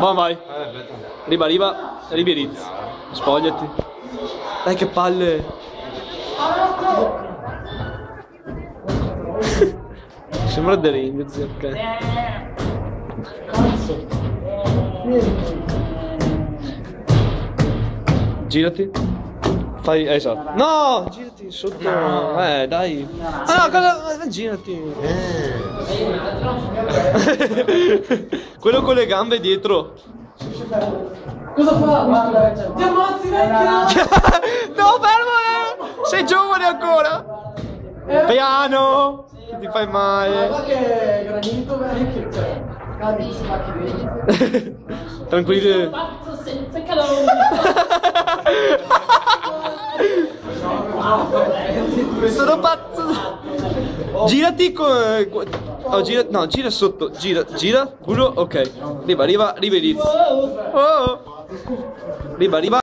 Va, vai. Riba, riba. Ribirizzi. Spogliati. Dai, che palle. Sembra The Ring, zio, ok. Girati. Fai, eh, esatto. No, girati sotto. Eh, dai. Ah, no, cosa? eh, Girati. Quello con le gambe dietro. Cosa fa? Guarda, ti ammazzi vecchio! no, fermo! Sei giovane ancora! Piano! Che ti fai male. Guarda che granito vecchio, cioè. Tranquilli. Pazzo senza calore. Sono pazzo. Girati con. Oh, gira. No, gira sotto. Gira, gira. Culo, ok. Riva, riva, riva inizio. Oh. Riva, riva.